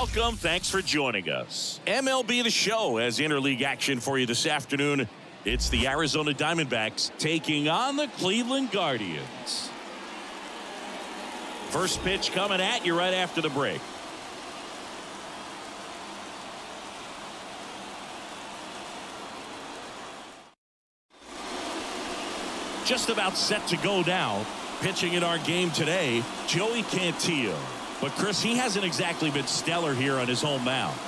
welcome. Thanks for joining us. MLB The Show has interleague action for you this afternoon. It's the Arizona Diamondbacks taking on the Cleveland Guardians. First pitch coming at you right after the break. Just about set to go now. Pitching in our game today, Joey Cantillo. But Chris, he hasn't exactly been stellar here on his home mound.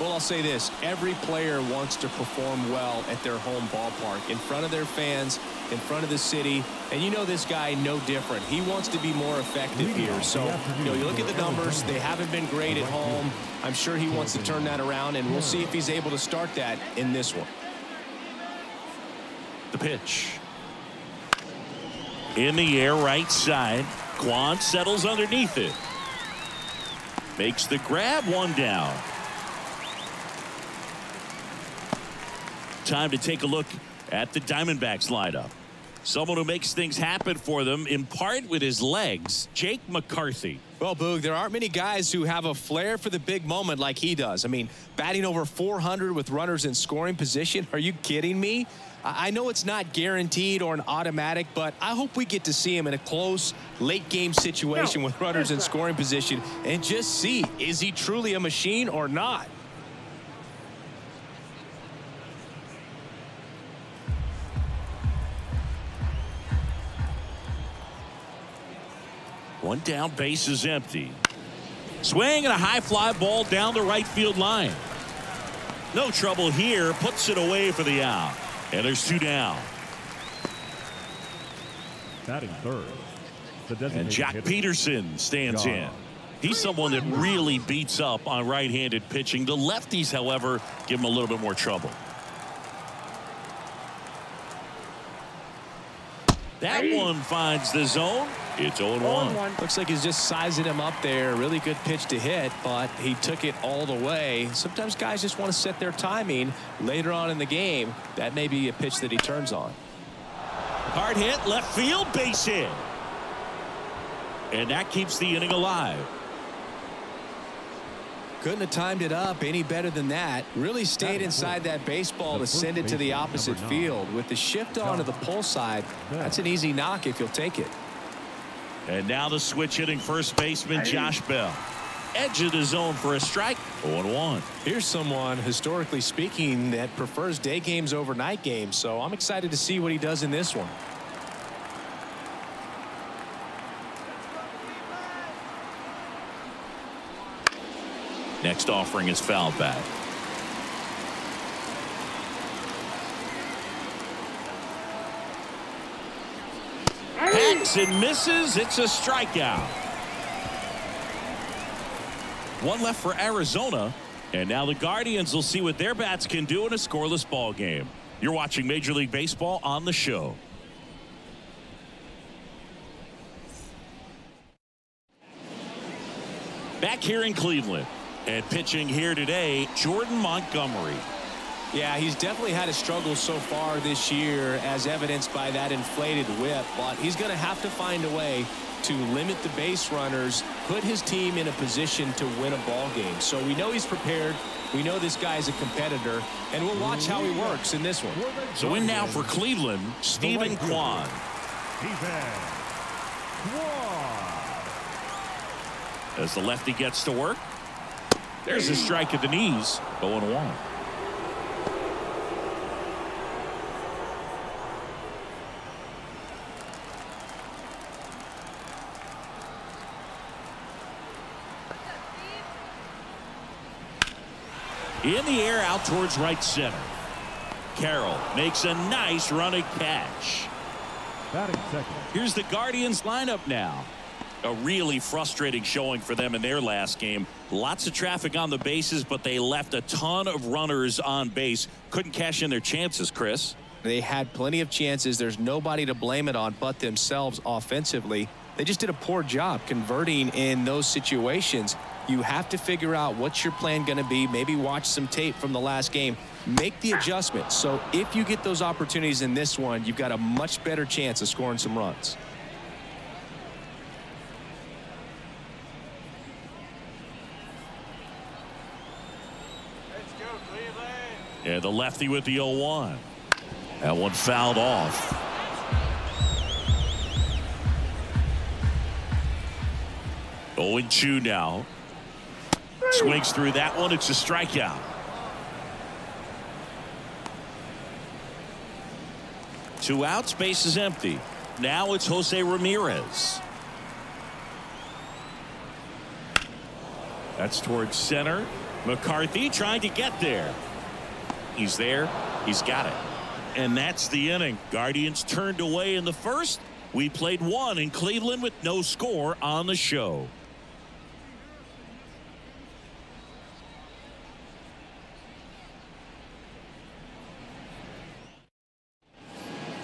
Well, I'll say this. Every player wants to perform well at their home ballpark, in front of their fans, in front of the city. And you know this guy no different. He wants to be more effective here. So, you know, you look at the numbers. They haven't been great at home. I'm sure he wants to turn that around, and we'll see if he's able to start that in this one. The pitch. In the air right side. Kwan settles underneath it. Makes the grab one down. Time to take a look at the Diamondbacks lineup. Someone who makes things happen for them in part with his legs, Jake McCarthy. Well, Boog, there aren't many guys who have a flair for the big moment like he does. I mean, batting over 400 with runners in scoring position. Are you kidding me? I know it's not guaranteed or an automatic, but I hope we get to see him in a close late game situation no, with runners in scoring position and just see is he truly a machine or not. One down, base is empty. Swing and a high fly ball down the right field line. No trouble here. Puts it away for the out. And there's two down. Batting third. And Jack hitter. Pederson stands in. He's someone that really beats up on right-handed pitching. The lefties, however, give him a little bit more trouble. That one finds the zone. It's 0-1. Looks like he's just sizing him up there. Really good pitch to hit, but he took it all the way. Sometimes guys just want to set their timing later on in the game. That may be a pitch that he turns on. Hard hit, left field, base hit. And that keeps the inning alive. Couldn't have timed it up any better than that. Really stayed inside that baseball to send it to the opposite field. With the shift on to the pull side, that's an easy knock if you'll take it. And now the switch hitting first baseman Josh Bell. Edge of the zone for a strike. 0-1. Here's someone, historically speaking, that prefers day games over night games. So I'm excited to see what he does in this one. Next offering is foul back. Hacks and misses. It's a strikeout. One left for Arizona. And now the Guardians will see what their bats can do in a scoreless ball game. You're watching Major League Baseball on the show. Back here in Cleveland. And pitching here today, Jordan Montgomery. Yeah, he's definitely had a struggle so far this year, as evidenced by that inflated whip. But he's going to have to find a way to limit the base runners, put his team in a position to win a ball game. So we know he's prepared. We know this guy's a competitor, and we'll watch how he works in this one. So in now for Cleveland, Steven Kwan. As the lefty gets to work, there's a strike at the knees. 0 1. In the air out towards right center. Carroll makes a nice running catch. Here's the Guardians lineup now a really frustrating showing for them in their last game. Lots of traffic on the bases, but they left a ton of runners on base. Couldn't cash in their chances, Chris. They had plenty of chances. There's nobody to blame it on but themselves offensively. They just did a poor job converting in those situations. You have to figure out what's your plan going to be. Maybe watch some tape from the last game. Make the adjustment. So if you get those opportunities in this one, you've got a much better chance of scoring some runs. And the lefty with the 0-1. That one fouled off. Oh, Owen Chu now. Swings through that one. It's a strikeout. Two outs, base is empty. Now it's Jose Ramirez. That's towards center. McCarthy trying to get there. He's there. He's got it. And that's the inning. Guardians turned away in the first. We played one in Cleveland with no score on the show.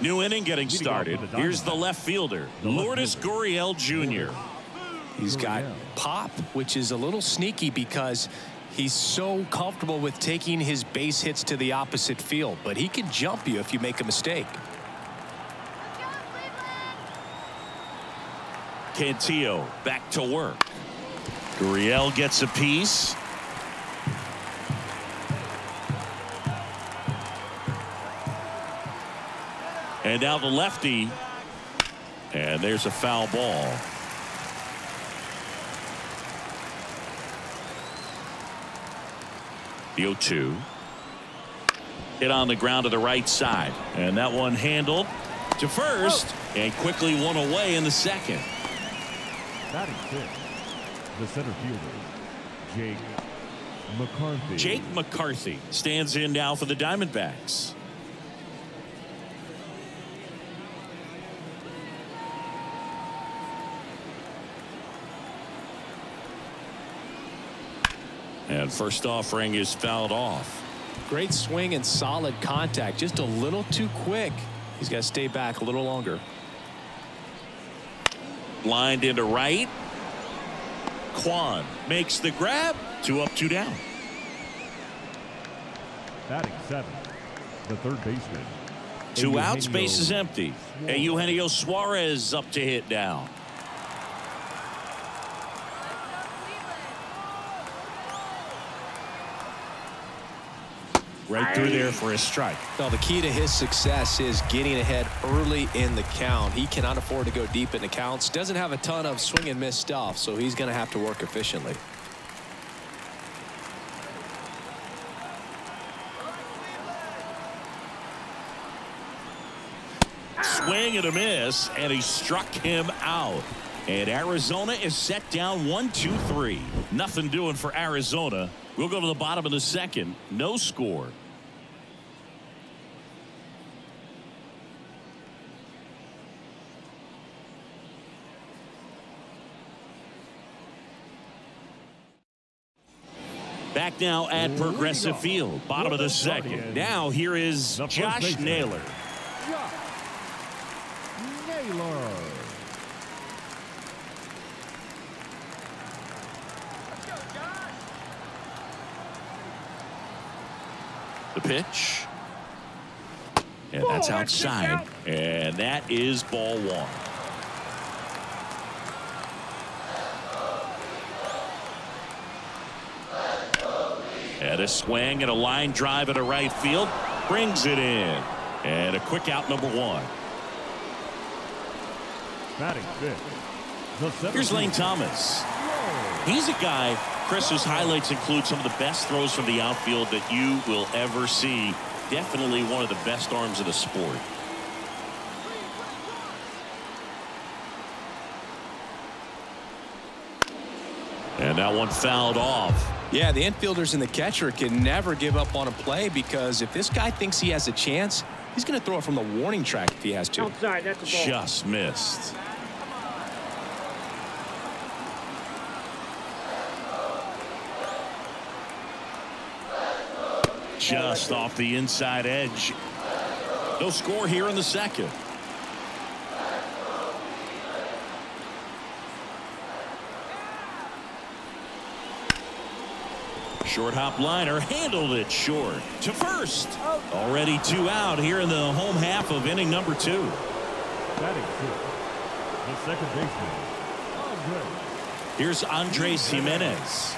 New inning getting started. Here's the left fielder, Lourdes Gurriel Jr. He's got pop, which is a little sneaky because he's so comfortable with taking his base hits to the opposite field, but he can jump you if you make a mistake. Cantillo back to work. Gurriel gets a piece. And now the lefty. And there's a foul ball. The 0 2. Hit on the ground to the right side. And that one handled to first. Oh. And quickly one away in the second. Batting fifth, the center fielder, Jake McCarthy. Jake McCarthy stands in now for the Diamondbacks. And first offering is fouled off. Great swing and solid contact. Just a little too quick. He's got to stay back a little longer. Lined into right. Kwan makes the grab. Two up, two down. Batting seven, the third baseman. Two Eugenio outs, base is empty. And Eugenio Suarez up to hit down. Right through there for a strike. Well, the key to his success is getting ahead early in the count. He cannot afford to go deep in the counts. Doesn't have a ton of swing and miss stuff, so he's going to have to work efficiently. Swing and a miss, and he struck him out. And Arizona is set down one, two, three. Nothing doing for Arizona. We'll go to the bottom of the second. No score. Back now at Progressive Field. Bottom of the second. Now here is Josh. Naylor. Josh Naylor. The pitch. And that's outside. And that is ball one. And a swing and a line drive at a right field brings it in. And a quick out number one. Batting fifth, the center Here's Lane Thomas. He's a guy, Chris, whose highlights include some of the best throws from the outfield that you will ever see. Definitely one of the best arms of the sport. And that one fouled off. Yeah, the infielders and the catcher can never give up on a play because if this guy thinks he has a chance, he's going to throw it from the warning track if he has to. Outside, that's the ball. Just missed. Just off the inside edge. No score here in the second. Short hop liner handled it short to first. Already two out here in the home half of inning number two. Batting the second baseman, oh, Andre Here's Andres Gimenez.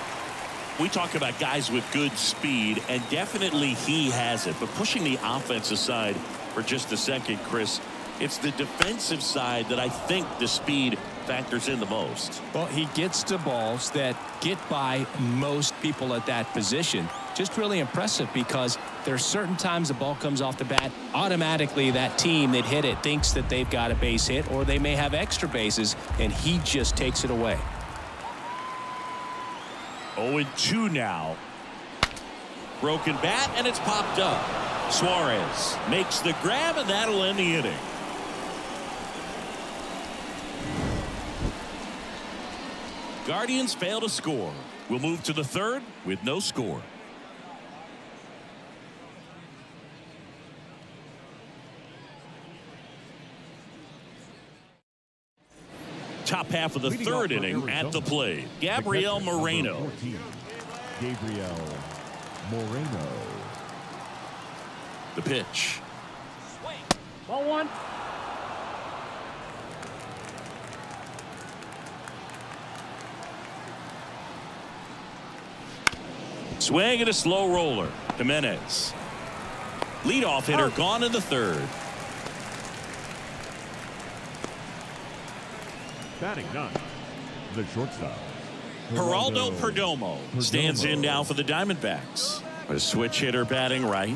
We talk about guys with good speed, and definitely he has it. But pushing the offense aside for just a second, Chris, it's the defensive side that I think the speed factors in the most. Well, he gets to balls that get by most people at that position. Just really impressive because there are certain times the ball comes off the bat, automatically that team that hit it thinks that they've got a base hit or they may have extra bases, and he just takes it away. 0-2 now. Broken bat, and it's popped up. Suarez makes the grab, and that'll end the inning. Guardians fail to score. We'll move to the third with no score. Top half of the third inning at the plate. the Gabriel Moreno. Gabriel Moreno. The pitch. Ball one. Swing and a slow roller. Gimenez. Leadoff hitter Out. gone in the third. Batting nine. The shortstop. Geraldo Perdomo stands in now for the Diamondbacks. A switch hitter batting right.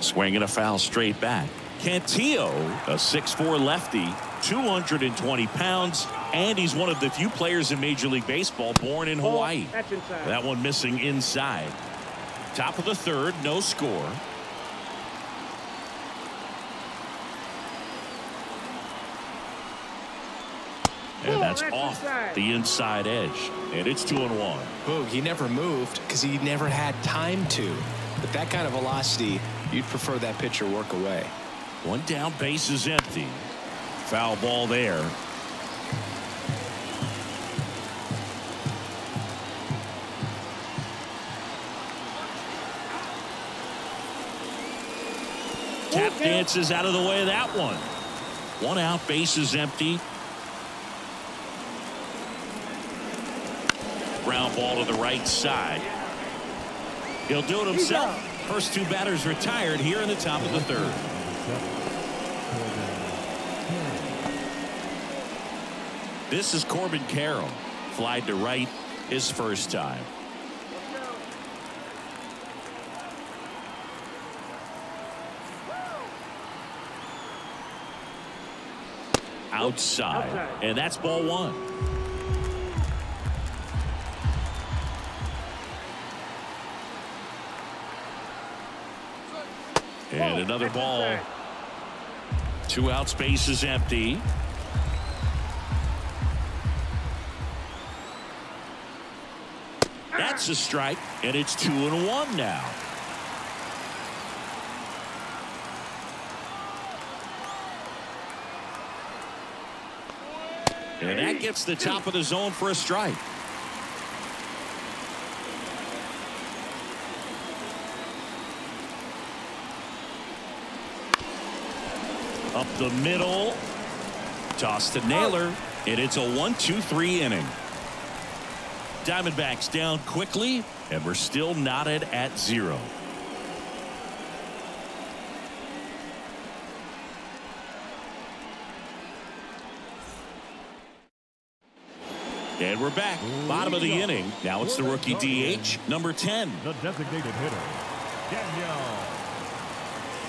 Swinging a foul straight back. Cantillo, a 6'4 lefty, 220 pounds, and he's one of the few players in Major League Baseball born in Hawaii. That's. That one missing inside. Top of the third, no score. That's that's off the inside edge. And it's two and one. Boog, he never moved because he never had time to. But that kind of velocity, you'd prefer that pitcher work away. One down, base is empty. Foul ball there. Tap dances out of the way of that one. One out, base is empty. Ball to the right side. He'll do it himself. First two batters retired here in the top of the third. Number seven. Corbin This is Corbin Carroll. Flied to right his first time. Outside. Outside. And that's ball one. And another ball. Two out space is empty. That's a strike, and it's two and one now. And that gets the top of the zone for a strike. Up the middle. Toss to Naylor. And it's a one, two, three inning. Diamondbacks down quickly, and we're still knotted at zero. And we're back. Bottom of the inning. Now it's the rookie DH, number 10. The designated hitter, Daniel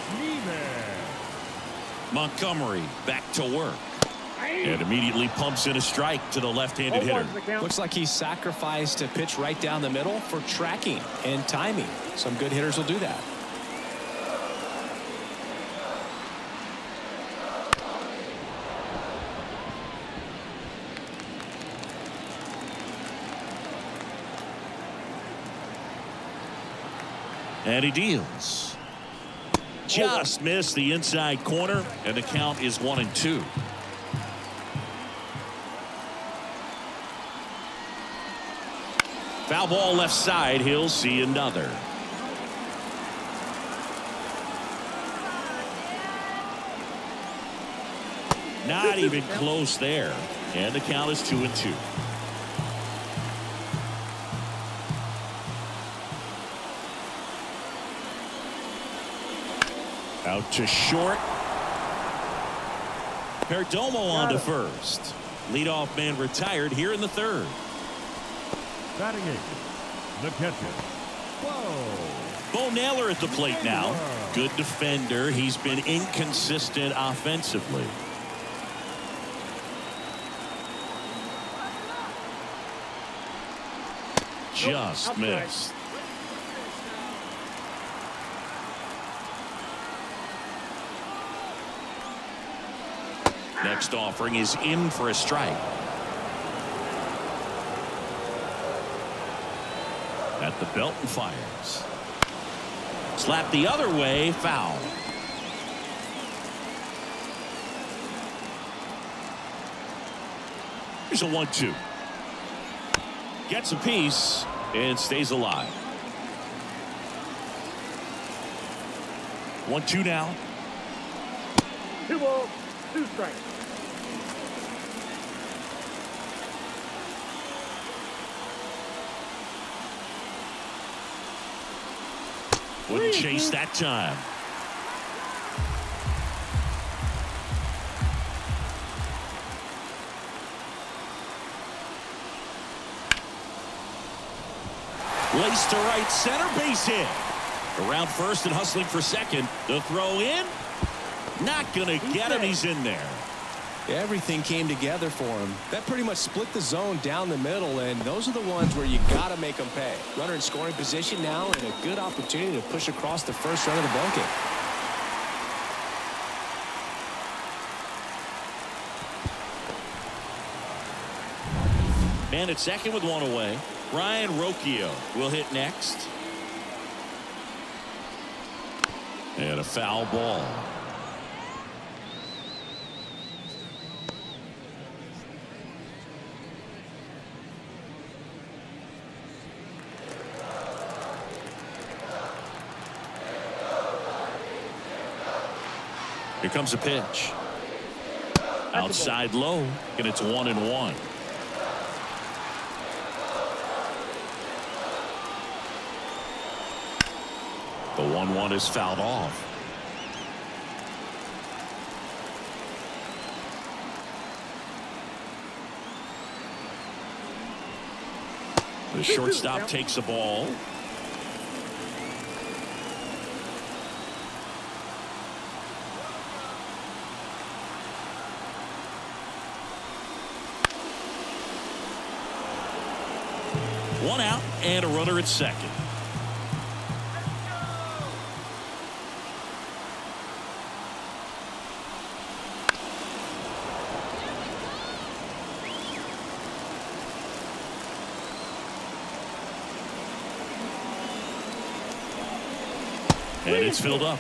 Schneemann. Montgomery back to work. And immediately pumps in a strike to the left-handed hitter. one's the count. Looks like he sacrificed a pitch right down the middle for tracking and timing. Some good hitters will do that. And he deals. Just missed the inside corner, and the count is one and two. Foul ball left side. He'll see another. Not even close there. And the count is two and two. Out to short. Perdomo on to first. Leadoff man retired here in the third. Batting the catcher. Whoa. Bo Naylor at the plate now. Good defender. He's been inconsistent offensively. Just missed. Next offering is in for a strike. At the belt and fires. Slap the other way, foul. Here's a one-two. Gets a piece and stays alive. One-two now. Two balls, two strikes. Wouldn't chase that time. Lace to right center base hit. Around first and hustling for second. The throw in. Not going to get him. He's in there. Everything came together for him. That pretty much split the zone down the middle, and those are the ones where you got to make them pay. Runner in scoring position now, and a good opportunity to push across the first run of the ball. Man at second with one away. Brayan Rocchio will hit next. And a foul ball. Comes a pitch. Outside low, and it's one and one. The 1-1 is fouled off. The shortstop takes the ball. One out and a runner at second. And it's filled up.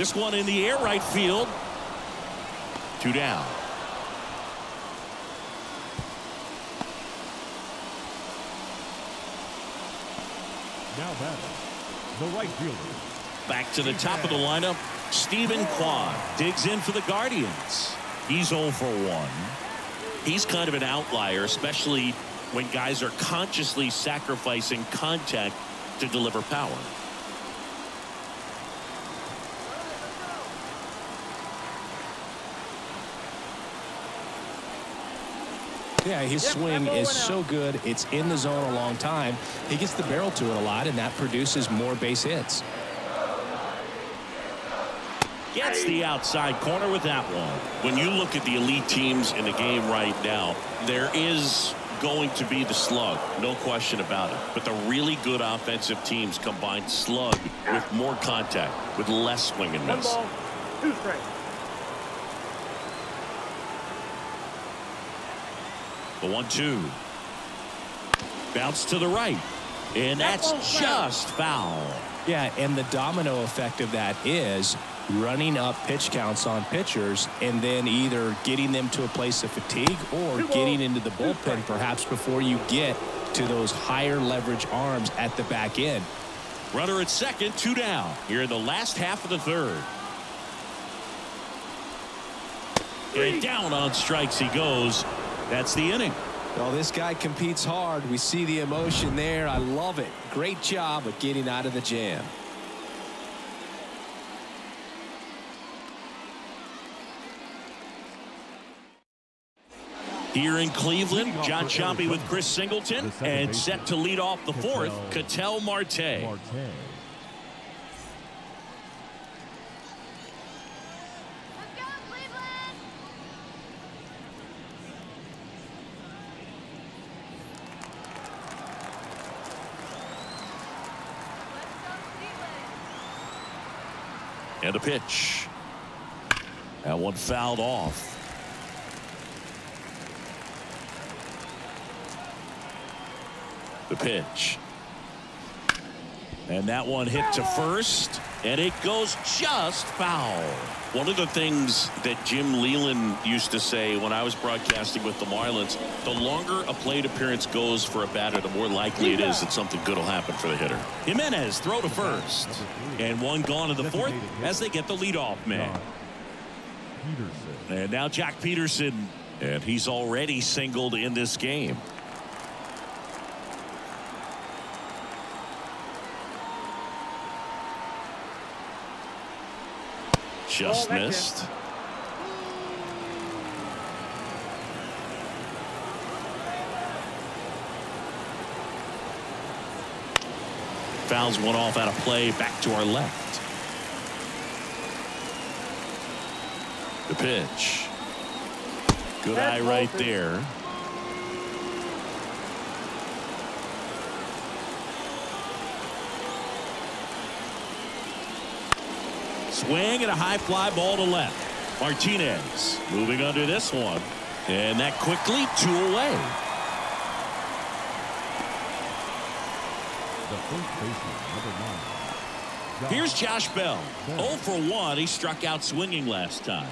This one in the air right field. Two down. Now batting, the right fielder. Back to the top of the lineup. Steven Kwan digs in for the Guardians. He's 0 for 1. He's kind of an outlier, especially when guys are consciously sacrificing contact to deliver power. Yeah, his Yep, swing is so good. It's in the zone a long time. He gets the barrel to it a lot, and that produces more base hits. Gets the outside corner with that one. When you look at the elite teams in the game right now, there is going to be the slug, no question about it. But the really good offensive teams combine slug with more contact, with less swing and One miss. ball, two strikes. The one two. Bounce to the right. And that's just foul. Yeah, and the domino effect of that is running up pitch counts on pitchers and then either getting them to a place of fatigue or getting into the bullpen perhaps before you get to those higher leverage arms at the back end. Runner at second, two down. Here in the last half of the third. And down on strikes he goes. That's the inning. Well, this guy competes hard. We see the emotion there. I love it. Great job of getting out of the jam. Here in Cleveland, Jon Sciambi with Chris Singleton and set to lead off the fourth, Ketel Marte. And a pitch. That one fouled off. The pitch. And that one hit to first. And it goes just foul. One of the things that Jim Leyland used to say when I was broadcasting with the Marlins, the longer a plate appearance goes for a batter, the more likely it is that something good will happen for the hitter. Gimenez throw to first. And one gone to the fourth as they get the leadoff man. And now Joc Pederson, And he's already singled in this game. Just missed. Fouls one off out of play back to our left. The pitch. Good eye right there. Swing and a high fly ball to left. Martinez moving under this one. And that quickly two away. Here's Josh Bell. 0 for 1. He struck out swinging last time.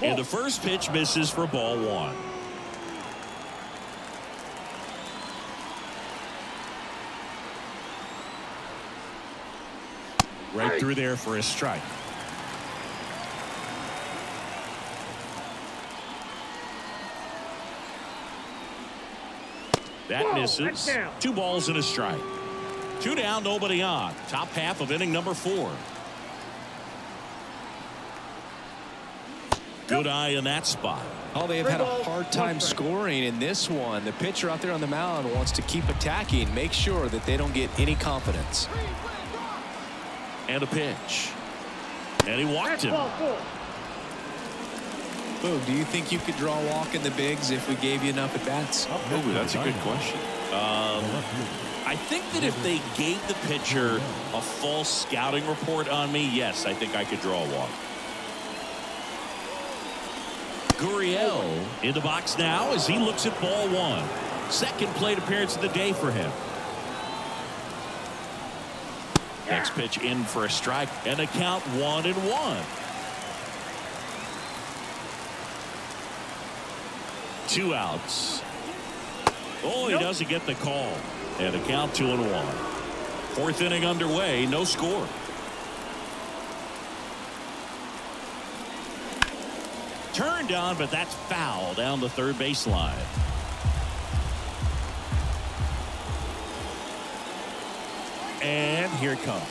And the first pitch misses for ball one. Through there for a strike. That misses. Two balls and a strike. Two down, nobody on. Top half of inning number four. Good eye in that spot. Oh, they have had a hard time scoring in this one. The pitcher out there on the mound wants to keep attacking, make sure that they don't get any confidence. And a pitch. And he walked him. Boog, do you think you could draw a walk in the bigs if we gave you enough at bats? Oh, that's a good question. Um, I think that if they gave the pitcher a false scouting report on me, yes, I think I could draw a walk. Gurriel in the box now as he looks at ball one. Second plate appearance of the day for him. Next pitch in for a strike and a count one and one. Two outs. Oh, he doesn't get the call. And a count two and one. Fourth inning underway, no score. Turned on, but that's foul down the third baseline. And here it comes.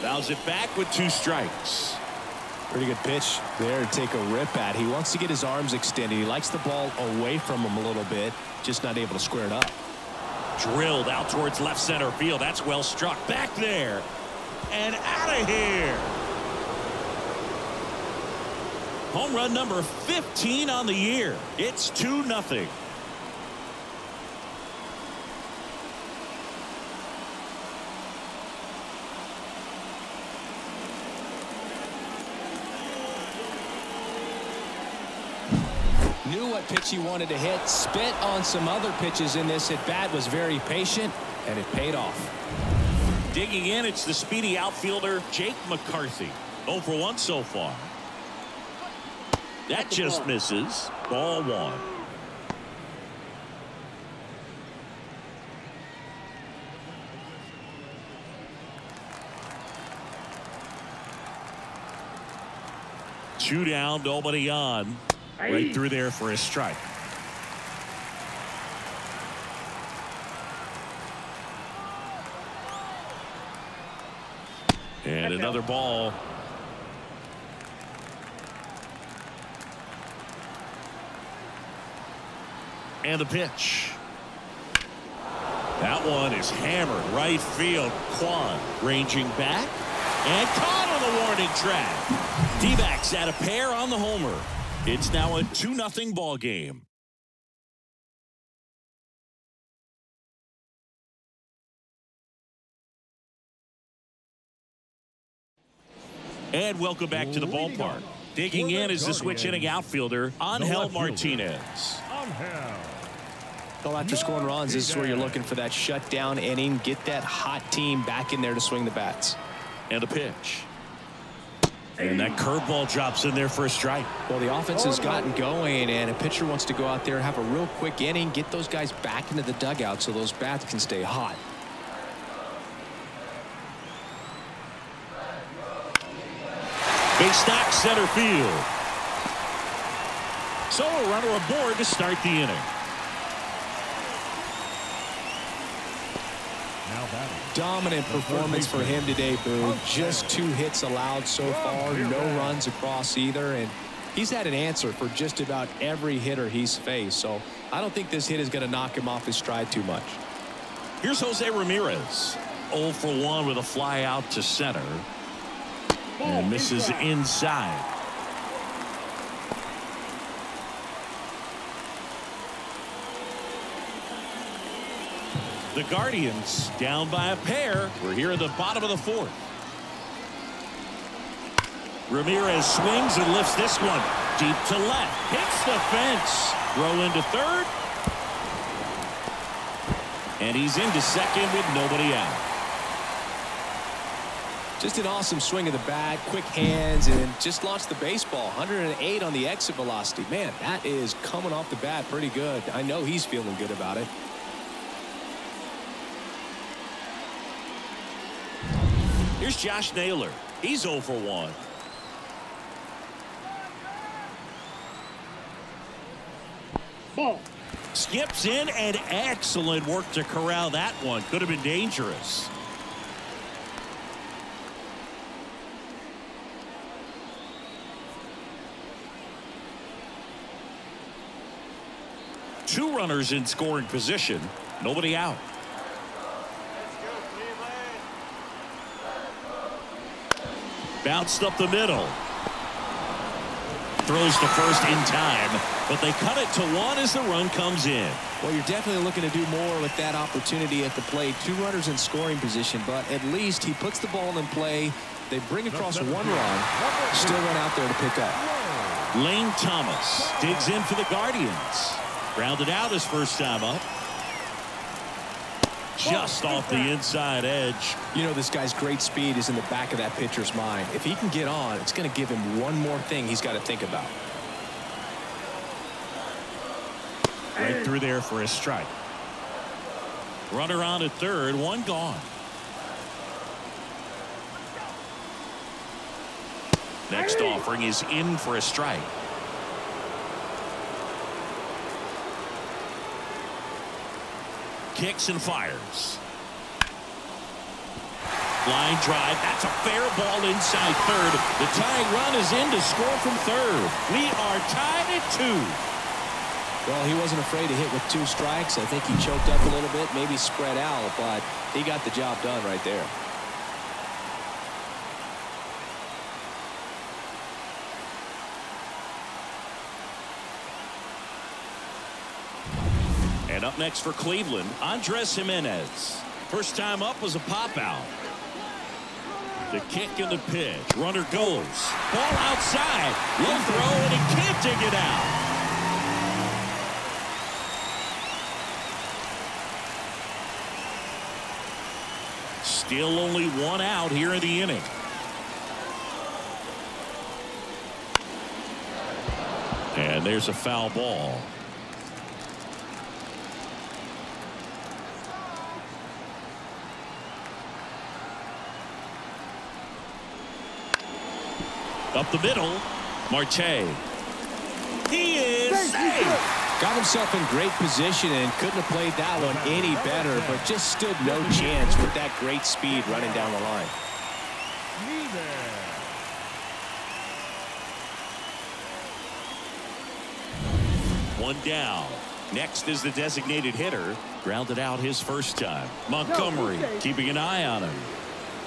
Fouls it back with two strikes. Pretty good pitch there to take a rip at. He wants to get his arms extended. He likes the ball away from him a little bit, just not able to square it up. Drilled out towards left center field. That's well struck. Back there. And out of here. Home run number 15 on the year. It's 2 nothing. Knew what pitch he wanted to hit. Spit on some other pitches in this at bat. Was very patient, and it paid off. Digging in, it's the speedy outfielder, Jake McCarthy. 0 for 1 so far. That just misses. Ball one. Two down, nobody on. Right through there for a strike. And another ball. And the pitch. That one is hammered right field. Kwan ranging back and caught on the warning track. D-backs at a pair on the homer. It's now a 2-0 ball game. And welcome back to the ballpark. Digging in is the switch inning outfielder, Angel Martinez. Well, after scoring runs, this is where you're looking for that shutdown inning. Get that hot team back in there to swing the bats. And a pitch. And that curveball drops in there for a strike. Well, the offense has gotten going, and a pitcher wants to go out there and have a real quick inning, get those guys back into the dugout so those bats can stay hot. Base knock center field. So a runner aboard to start the inning. Dominant performance for him today, Boo. Just two hits allowed so far, no runs across either, and he's had an answer for just about every hitter he's faced. So I don't think this hit is going to knock him off his stride too much. Here's Jose Ramirez. 0 for 1 with a fly out to center. And misses inside. The Guardians down by a pair. We're here at the bottom of the fourth. Ramirez swings and lifts this one deep to left. Hits the fence. Throw into third. And he's into second with nobody out. Just an awesome swing of the bat, quick hands, and just launched the baseball. 108 on the exit velocity. Man, that is coming off the bat pretty good. I know he's feeling good about it. Here's Josh Naylor. He's 0 for 1. Ball. Skips in and excellent work to corral that one. Could have been dangerous. Two runners in scoring position. Nobody out. Bounced up the middle. Throws to first in time, but they cut it to one as the run comes in. Well, you're definitely looking to do more with that opportunity at the plate. Two runners in scoring position, but at least he puts the ball in play. They bring across one run, still run out there to pick up. Lane Thomas digs in for the Guardians. Rounded out his first time up just off the inside edge. You know, this guy's great speed is in the back of that pitcher's mind. If he can get on, it's going to give him one more thing he's got to think about. Right through there for a strike. Runner on at third, one gone. Next offering is in for a strike. Kicks and fires. Line drive. That's a fair ball inside third. The tying run is in to score from third. We are tied at two. Well, he wasn't afraid to hit with two strikes. I think he choked up a little bit, maybe spread out, but he got the job done right there. Up next for Cleveland, Andres Gimenez. First time up was a pop out. The kick and the pitch. Runner goes. Ball outside. Low throw, and he can't dig it out. Still only one out here in the inning. And there's a foul ball. Up the middle, Marte. He is safe. Got himself in great position and couldn't have played that one any better, but just stood no chance with that great speed running down the line. One down. Next is the designated hitter. Grounded out his first time. Montgomery keeping an eye on him.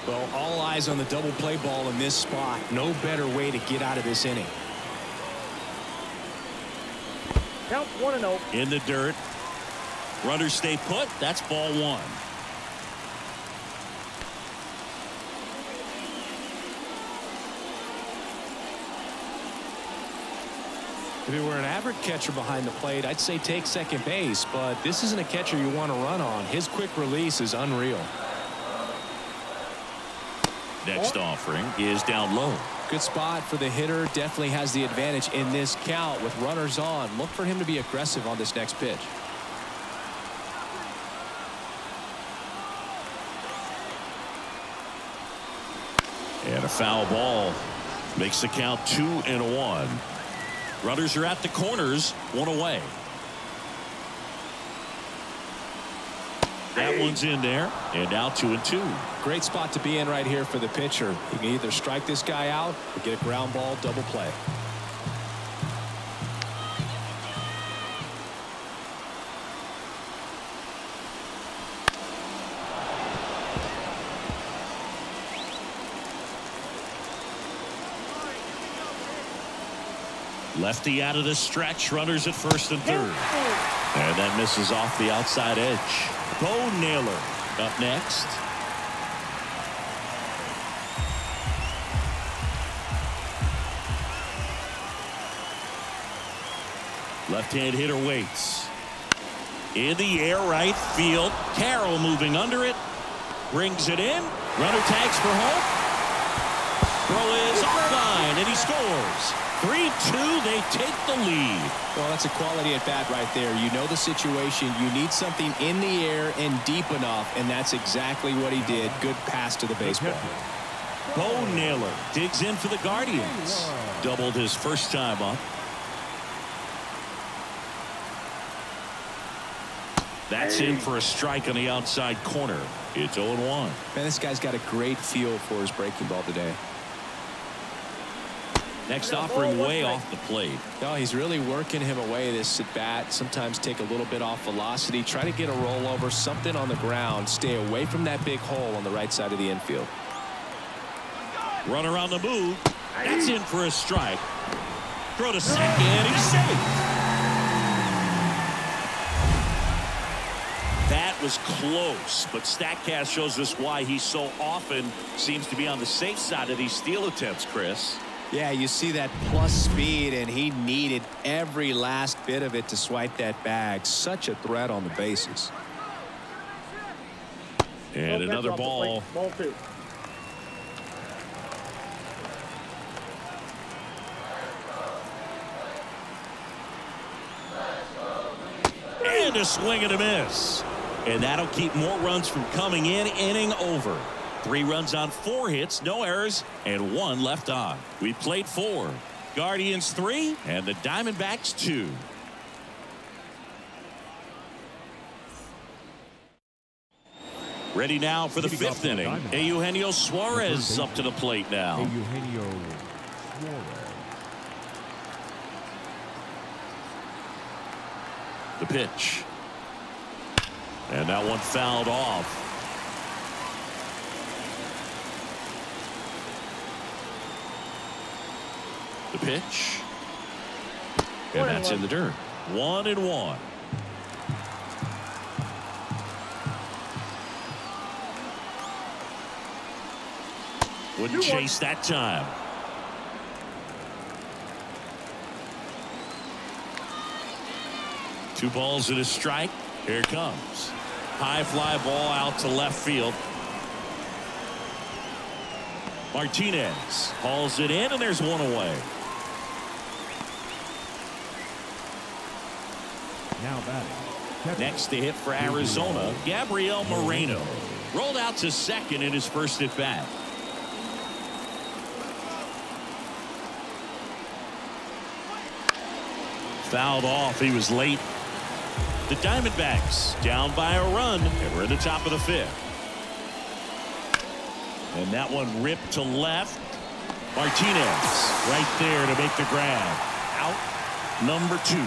Well, all eyes on the double play ball in this spot. No better way to get out of this inning. Count 1 0. In the dirt. Runners stay put. That's ball one. If it were an average catcher behind the plate, I'd say take second base, but this isn't a catcher you want to run on. His quick release is unreal. Next offering is down low. Good spot for the hitter. Definitely has the advantage in this count with runners on. Look for him to be aggressive on this next pitch. And a foul ball makes the count two and one. Runners are at the corners, one away. That one's in there, and now two and two. Great spot to be in right here for the pitcher. He can either strike this guy out or get a ground ball double play. Lefty out of the stretch. Runners at first and third. And that misses off the outside edge. Bo Naylor up next. Left-hand hitter waits. In the air right field. Carroll moving under it. Brings it in. Runner tags for home. Throw is offline and he scores. 3-2, they take the lead. Well, that's a quality at bat right there. You know the situation. You need something in the air and deep enough, and that's exactly what he did. Good pass to the baseball. Bo Naylor digs in for the Guardians. Doubled his first time up. That's in for a strike on the outside corner. It's 0-1. Man, this guy's got a great feel for his breaking ball today. Next offering way oh, off the plate. No, he's really working him away this at bat. Sometimes take a little bit off velocity. Try to get a rollover, something on the ground. Stay away from that big hole on the right side of the infield. Run around the move. That's in for a strike. Throw to second. He's safe. That was close, but StatCast shows us why he so often seems to be on the safe side of these steal attempts, Chris. Yeah, you see that plus speed, and he needed every last bit of it to swipe that bag. Such a threat on the bases. And another ball. Ball two. And a swing and a miss. And that'll keep more runs from coming in, inning over. Three runs on four hits, no errors, and one left on. We played four. Guardians three, and the Diamondbacks two. Ready now for the fifth inning. Eugenio Suarez up to the plate now. Eugenio Suarez. The pitch. And that one fouled off. The pitch. And that's in the dirt. One and one. Wouldn't chase that time. Two balls and a strike. Here it comes. High fly ball out to left field. Martinez hauls it in and there's one away. Now batting. Next to hit for Arizona, Gabriel Moreno. Rolled out to second in his first at bat. Fouled off. He was late. The Diamondbacks down by a run, and we're at the top of the fifth. And that one ripped to left. Martinez right there to make the grab. Out number two.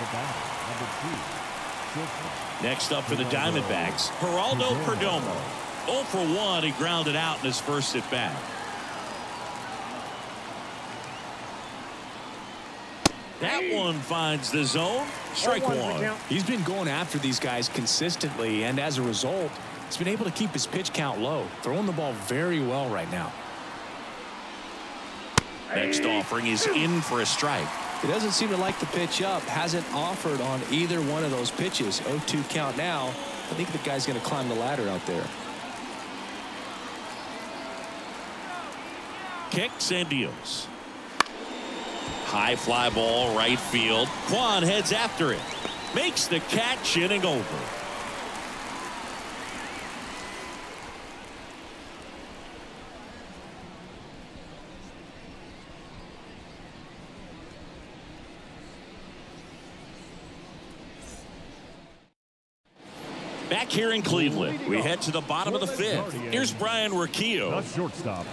The batter, number two. Shortstop. Next up for the Diamondbacks, Geraldo Perdomo. 0 for 1. He grounded out in his first at bat. That one finds the zone. Strike One, one. He's been going after these guys consistently, and as a result, he's been able to keep his pitch count low, throwing the ball very well right now. Next offering is in for a strike. He doesn't seem to like the pitch up, hasn't offered on either one of those pitches. 0-2 count now. I think the guy's going to climb the ladder out there. Kicks and deals. High fly ball right field. Kwan heads after it. Makes the catch inning over. Back here in Cleveland, we head to the bottom of the fifth. Here's Brayan Rocchio. Shortstop.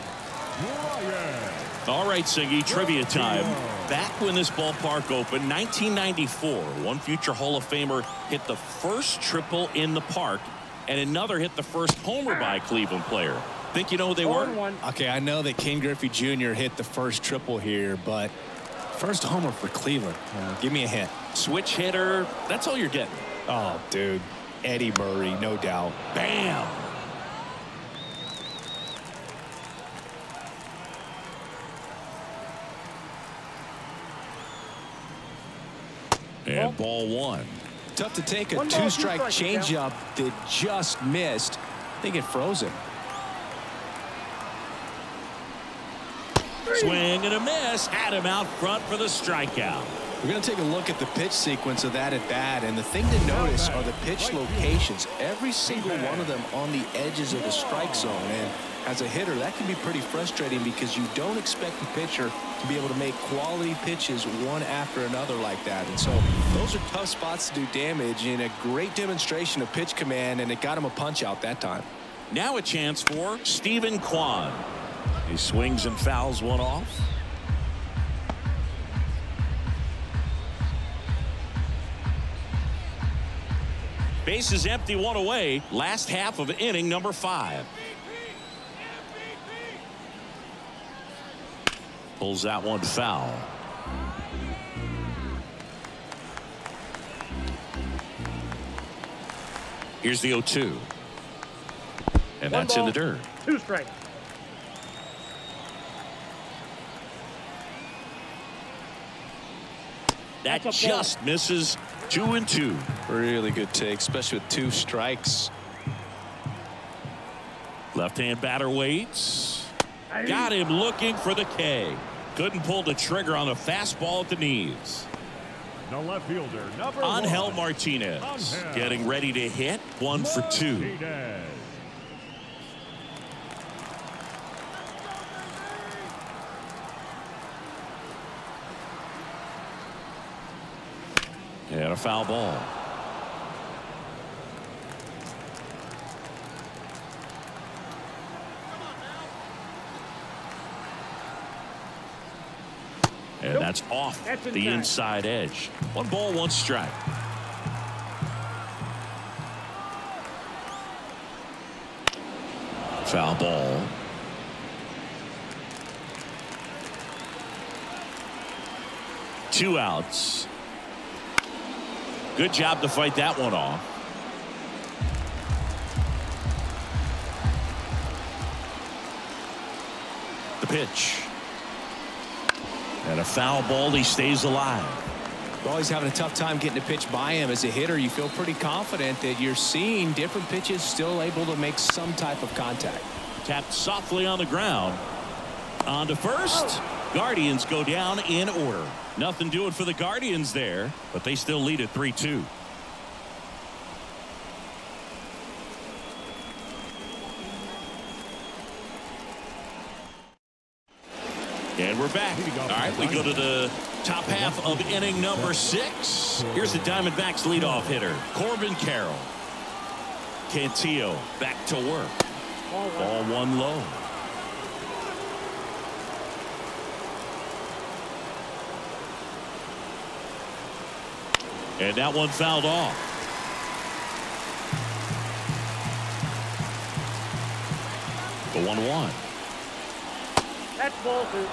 All right, Singy, trivia time. Back when this ballpark opened, 1994, one future Hall of Famer hit the first triple in the park, and another hit the first homer by a Cleveland player. Think you know who they were? Okay, I know that Ken Griffey Jr. hit the first triple here, but first homer for Cleveland. Give me a hint. Switch hitter. That's all you're getting. Oh, dude. Eddie Murray, no doubt. Bam! And ball one. Tough to take a two two-strike changeup that just missed. I think it froze him. Swing and a miss. Had him out front for the strikeout. We're going to take a look at the pitch sequence of that at bat, and the thing to notice are the pitch locations. Every single one of them on the edges of the strike zone. And as a hitter, that can be pretty frustrating because you don't expect the pitcher to be able to make quality pitches one after another like that. And so those are tough spots to do damage, and a great demonstration of pitch command, and it got him a punch out that time. Now a chance for Steven Kwan. He swings and fouls one off. Base is empty, one away. Last half of inning number five. Pulls that one foul. Here's the 0-2. And One that's in the dirt. Two strikes. That ball. just misses two and two. Really good take, especially with two strikes. Left hand batter waits. Got him looking for the K. Couldn't pull the trigger on the fastball at the knees. The left fielder, number Angel one. Martinez Angel. getting ready to hit. One for two. And a foul ball. And Nope. that's off That's the inside. inside edge. One ball, one strike. Foul ball. Two outs. Good job to fight that one off. The pitch. And a foul ball. He stays alive. Well, he's having a tough time getting a pitch by him. As a hitter, you feel pretty confident that you're seeing different pitches still able to make some type of contact. Tapped softly on the ground. On to first. Oh. Guardians go down in order. Nothing doing for the Guardians there, but they still lead at 3-2. And we're back. All right, we go to the top half of inning number six. Here's the Diamondbacks leadoff hitter, Corbin Carroll. Cantillo back to work. Ball one low. And that one fouled off. The 1-1. That's ball two.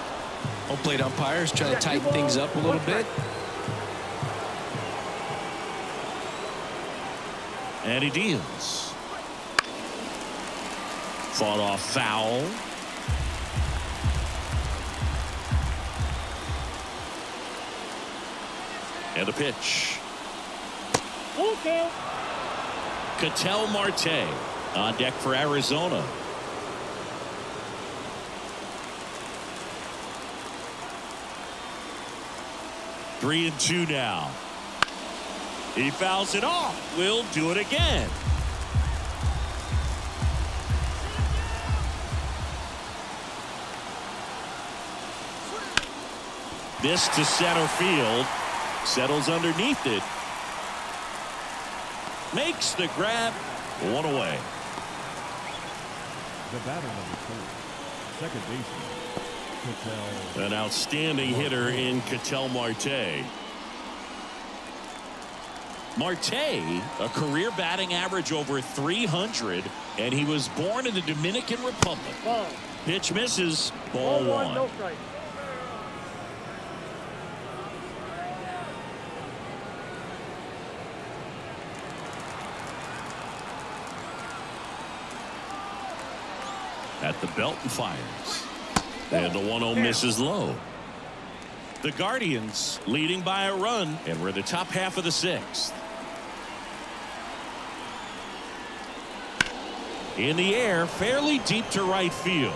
Home plate umpires trying to tighten things up a little bit. And he deals. Fought off foul. And a pitch. Full. Ketel Marte on deck for Arizona. Three and two now. He fouls it off. We'll do it again. This to center field. Settles underneath it. Makes the grab. One away. The batter number four. Second baseman. Ketel. An outstanding hitter in Ketel Marte. Marte, a career batting average over 300, and he was born in the Dominican Republic. Ball. Pitch misses. Ball Ball one, one. no At the belt and fires. And the 1-0 misses low. The Guardians leading by a run, and we're the top half of the sixth. In the air, fairly deep to right field.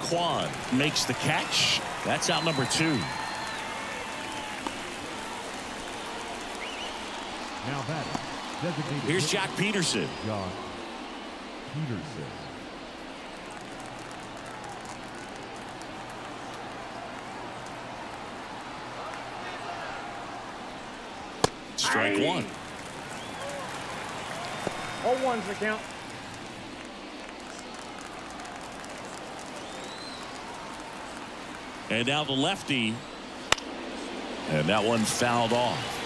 Kwan makes the catch. That's out number two. Now batting. Here's Joc Pederson. Josh Pederson. Strike one. All one's the count. And now the lefty. And that one fouled off.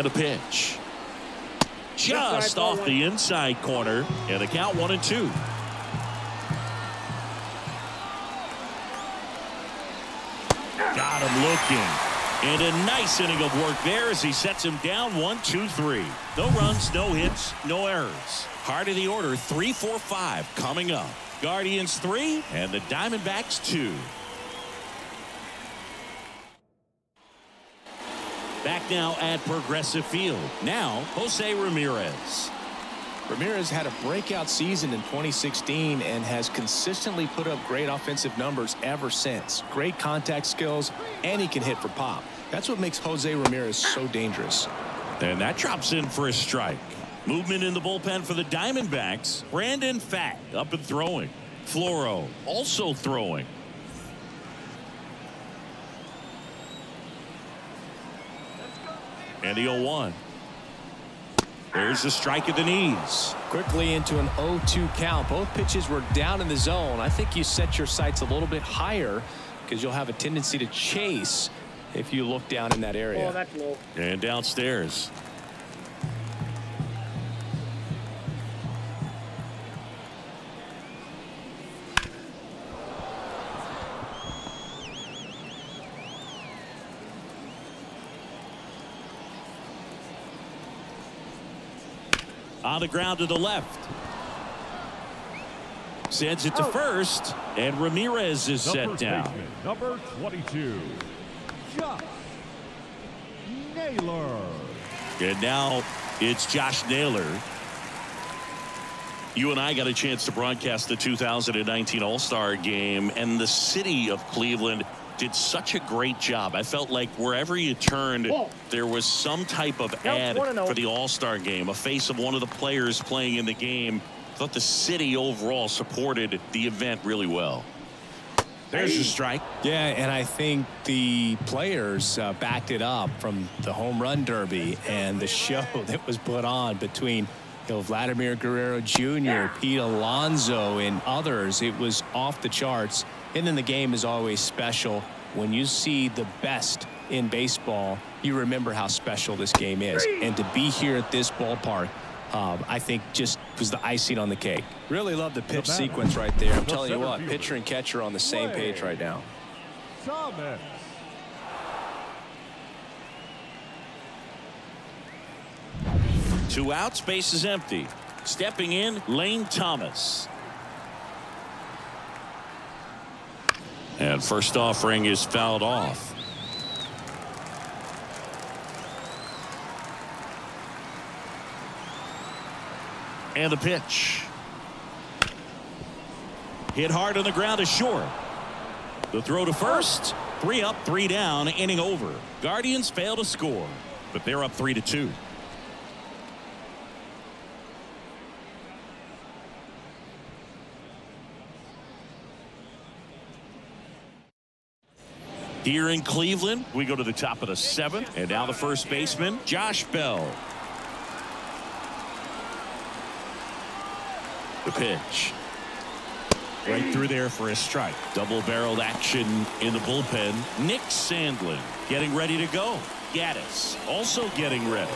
And a pitch. Just off the inside corner. And the count one and two. Got him looking. And a nice inning of work there as he sets him down one, two, three. No runs, no hits, no errors. Heart of the order, three, four, five coming up. Guardians three and the Diamondbacks two. Back now at Progressive Field. Now, Jose Ramirez. Ramirez had a breakout season in 2016 and has consistently put up great offensive numbers ever since. Great contact skills, and he can hit for pop. That's what makes Jose Ramirez so dangerous. And that drops in for a strike. Movement in the bullpen for the Diamondbacks. Brandon Pfaadt up and throwing. Floro also throwing. And the 0-1. There's a strike at the knees. Quickly into an 0-2 count. Both pitches were down in the zone. I think you set your sights a little bit higher because you'll have a tendency to chase if you look down in that area. Oh, that's low. And downstairs. On the ground to the left. Sends it to oh. first, and Ramirez is The set down. baseman, number 22, Josh Naylor. And now it's Josh Naylor. You and I got a chance to broadcast the 2019 All-Star game, and the city of Cleveland did such a great job. I felt like wherever you turned, there was some type of ad one oh. for the All-Star game, a face of one of the players playing in the game. I thought the city overall supported the event really well. There's your strike. Yeah, and I think the players uh, backed it up from the home run derby and the show that was put on between you know, Vladimir Guerrero Jr., Pete Alonso, and others. It was off the charts. And then the game is always special. When you see the best in baseball, you remember how special this game is. And to be here at this ballpark, um, I think just was the icing on the cake. Really love the pitch batter. sequence right there. I'm The telling you what, fielder. pitcher and catcher on the same page right now. Thomas. Two outs, base is empty. Stepping in, Lane Thomas. And first offering is fouled off. And the pitch. Hit hard on the ground is short. The throw to first. Three up, three down, inning over. Guardians fail to score, but they're up three to two. Here in Cleveland, we go to the top of the seventh, and now the first baseman, Josh Bell. The pitch. Right through there for a strike. Double barreled action in the bullpen. Nick Sandlin getting ready to go. Gaddis also getting ready.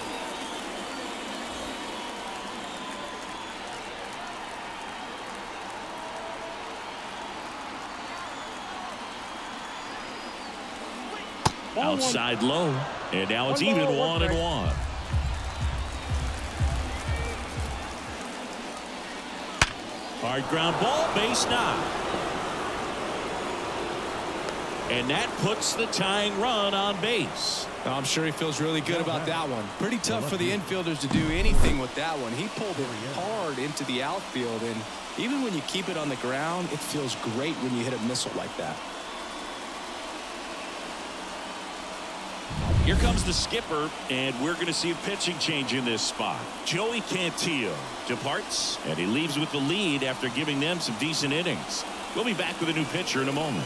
Outside low. And now it's even one one and one. Hard ground ball, base knock. And that puts the tying run on base. I'm sure he feels really good about that one. Pretty tough for the infielders to do anything with that one. He pulled it hard into the outfield, and even when you keep it on the ground, it feels great when you hit a missile like that. Here comes the skipper, and we're going to see a pitching change in this spot. Joey Cantillo departs, and he leaves with the lead after giving them some decent innings. We'll be back with a new pitcher in a moment.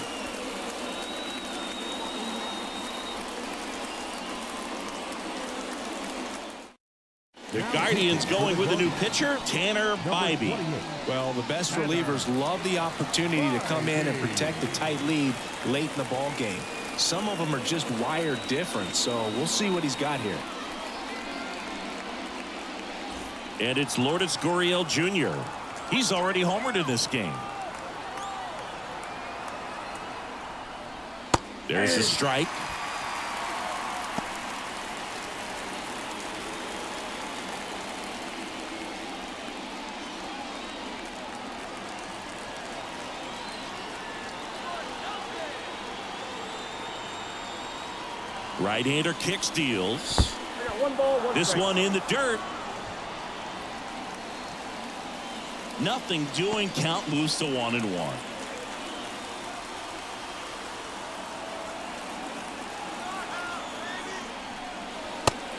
The Guardians going with a new pitcher, Tanner Bybee. Well, the best relievers love the opportunity to come in and protect the tight lead late in the ball game. Some of them are just wired different, so we'll see what he's got here. And it's Lourdes Gurriel Jr. He's already homered in this game. There's a strike. Right-hander kick steals. One ball, one This strike. one in the dirt. Nothing doing. Count moves to one and one.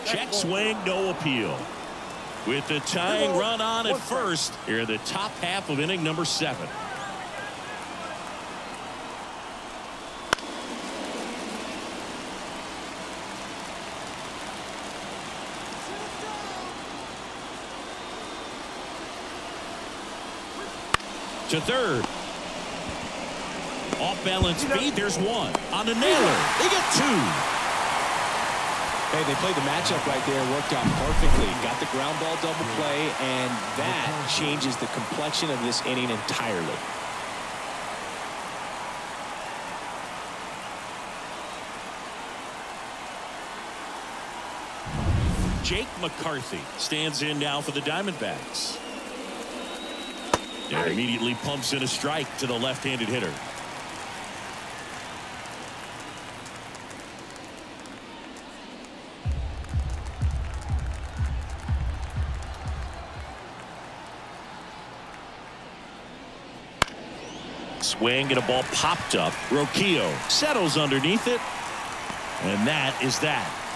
Check swing, no appeal. With the tying run on at first, here in the top half of inning number seven. To third. Off balance feed. There's one on the nailer. They get two. Hey, they played the matchup right there, worked out perfectly. Got the ground ball double play, and that changes the complexion of this inning entirely. Jake McCarthy stands in now for the Diamondbacks. And immediately pumps in a strike to the left-handed hitter. Swing and a ball popped up. Rocchio settles underneath it. And that is that.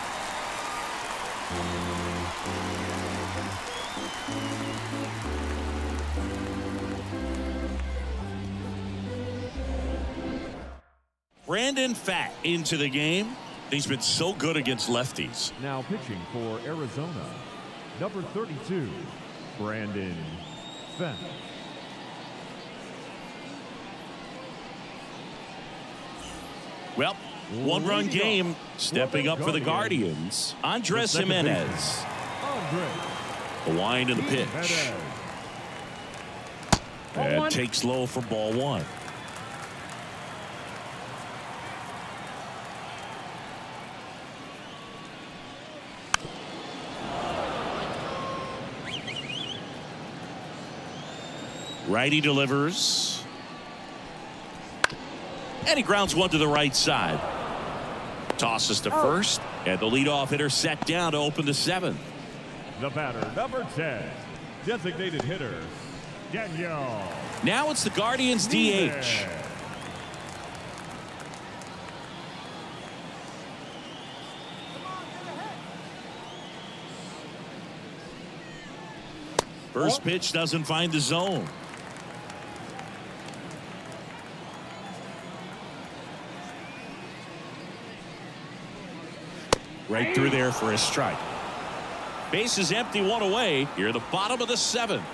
Brandon Pfaadt into the game. He's been so good against lefties. Now pitching for Arizona, number 32, Brandon Pfaadt. Well, one run game stepping up for the Guardians. Andres Gimenez. The wind of the pitch. And takes low for ball one. Righty delivers. And he grounds one to the right side. Tosses to first. And the leadoff hitter set down to open the seventh. The batter, number 10, designated hitter, Daniel. Now it's the Guardians DH. First pitch doesn't find the zone. Right through there for a strike. Base is empty, one away. Here at the bottom of the seventh.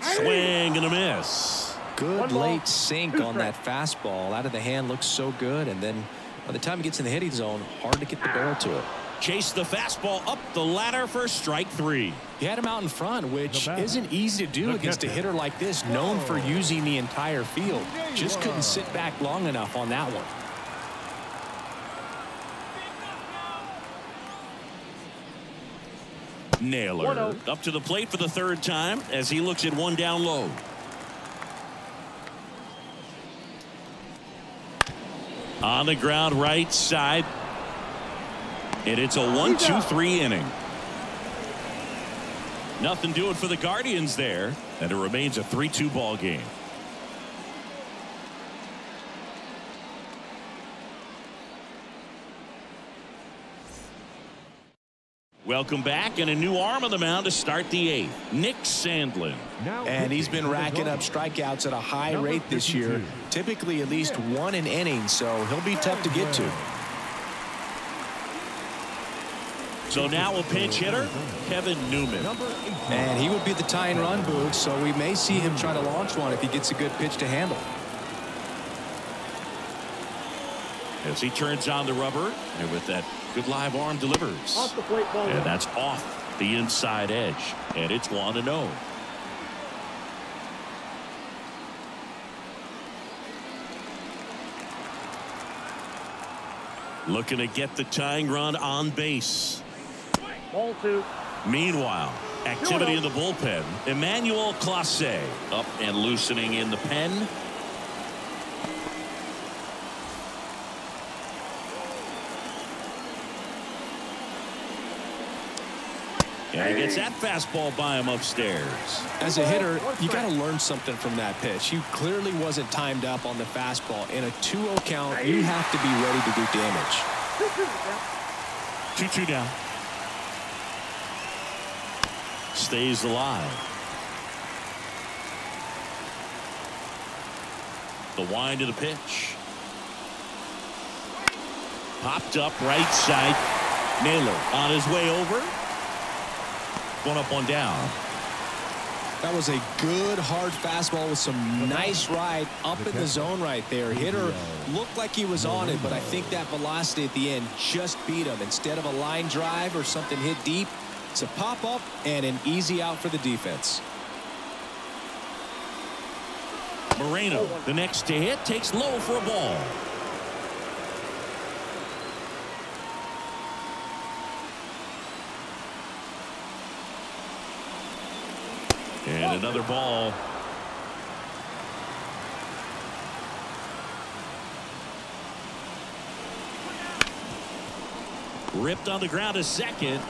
Swing and a miss. Good One ball, late sink on that fastball. Out of the hand looks so good. And then by the time it gets in the hitting zone, hard to get the barrel to it. Chase the fastball up the ladder for strike three. He had him out in front, which isn't easy to do the against a hitter like this, known for using the entire field. Just couldn't sit back long enough on that one. Naylor 1-0. up to the plate for the third time as he looks at one down low. On the ground right side. And it's a one two three inning. Nothing doing for the Guardians there. And it remains a 3-2 ball game. Welcome back and a new arm on the mound to start the eighth. Nick Sandlin. And he's been racking up strikeouts at a high rate this year. Typically at least one an inning, so he'll be tough to get to. So now a pinch hitter, Kevin Newman. And he would be the tying run boot, so we may see him try to launch one if he gets a good pitch to handle. As he turns on the rubber and with that good live arm delivers. Off the plate ball. And that's off the inside edge. And it's 1 to 0. Looking to get the tying run on base. Ball two. Meanwhile, activity in the bullpen. Emmanuel Clase up and loosening in the pen. And he gets that fastball by him upstairs. As a hitter, you got to learn something from that pitch. You clearly wasn't timed up on the fastball. In a 2-0 count, you have to be ready to do damage. 2 2 down. Stays alive. The wind of the pitch. Popped up right side. Naylor on his way over. One up, one down. That was a good hard fastball with some nice ride up in the zone right there. Hitter looked like he was on it, but I think that velocity at the end just beat him. Instead of a line drive or something hit deep, it's a pop up and an easy out for the defense. Moreno, the next to hit, takes low for a ball. And another ball. Ripped on the ground a second.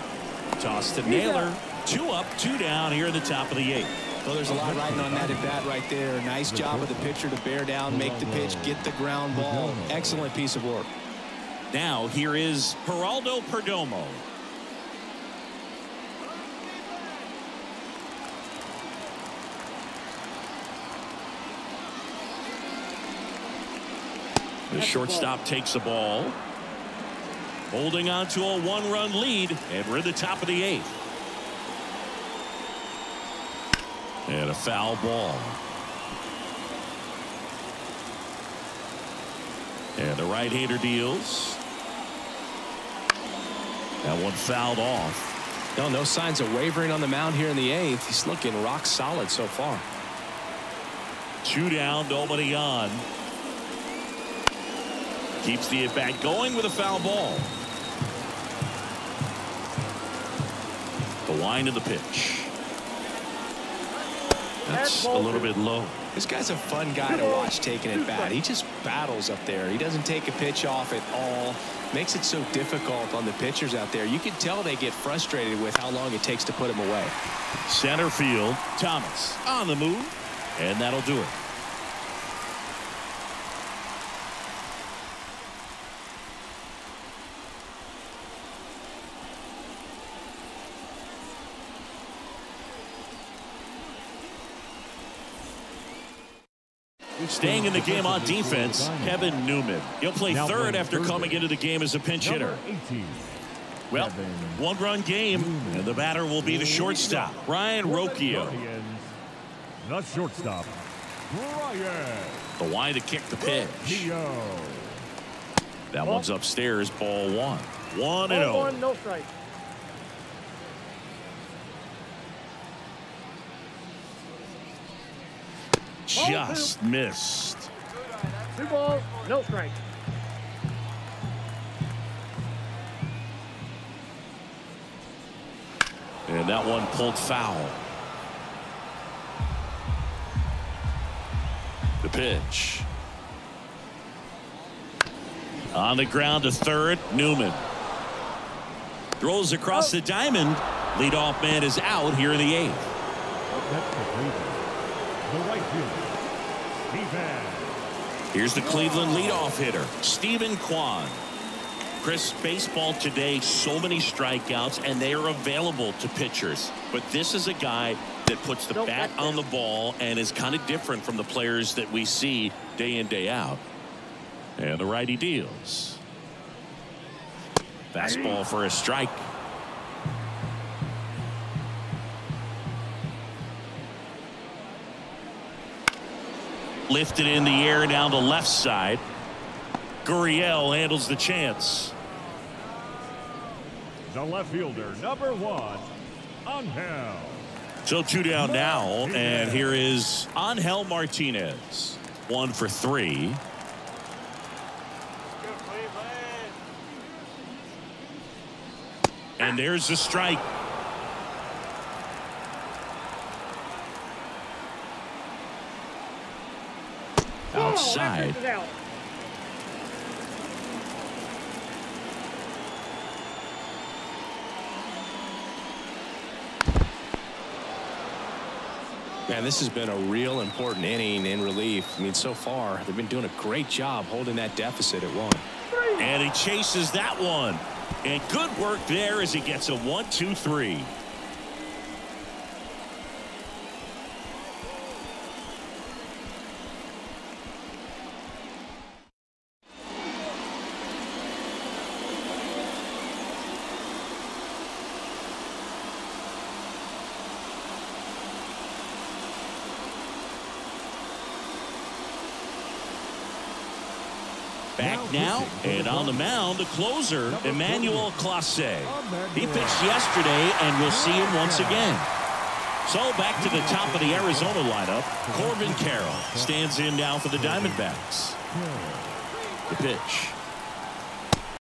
Toss to Naylor. Two up, two down here in the top of the eighth. Well, there's a lot riding on that at bat right there. Nice job of the pitcher to bear down, make the pitch, get the ground ball. Excellent piece of work. Now here is Geraldo Perdomo. The shortstop takes the ball. Holding on to a one-run lead, and we're in the top of the eighth. And a foul ball. And the right-hander deals. That one fouled off. No, no signs of wavering on the mound here in the eighth. He's looking rock solid so far. Two down, nobody on. Keeps the at bat going with a foul ball. The line of the pitch. That's a little bit low. This guy's a fun guy to watch taking it bat. He just battles up there. He doesn't take a pitch off at all. Makes it so difficult on the pitchers out there. You can tell they get frustrated with how long it takes to put him away. Center field. Thomas on the move. And that'll do it. Staying in the game on defense, Kevin Newman. He'll play third after coming into the game as a pinch hitter. Well, one-run game, and the batter will be the shortstop, Brayan Rocchio. The shortstop, Brayan. The to kick the pitch. That one's upstairs, ball one. 1-0. and 0. just missed. Two ball, no strike. And that one pulled foul. The pitch. On the ground to third, Newman. Throws across oh. the diamond. Leadoff man is out here in the eighth. The right fielder, Steven. Here's the Cleveland leadoff hitter, Steven Kwan. Chris, baseball today, so many strikeouts, and they are available to pitchers. But this is a guy that puts the Nope, bat on the ball and is kind of different from the players that we see day in, day out. And the righty deals. Fastball for a strike. Lifted in the air down the left side. Gurriel handles the chance. The left fielder, number one, Angel. So two down now, and here is Angel Martinez. One for three. And there's the strike. Outside. Is out. Man, this has been a real important inning in relief. I mean, so far, they've been doing a great job holding that deficit at one. And he chases that one. And good work there as he gets a one, two, three. Back now and on the mound, the closer, Emmanuel Clase. He pitched yesterday, and we'll see him once again. So back to the top of the Arizona lineup, Corbin Carroll stands in now for the Diamondbacks. The pitch.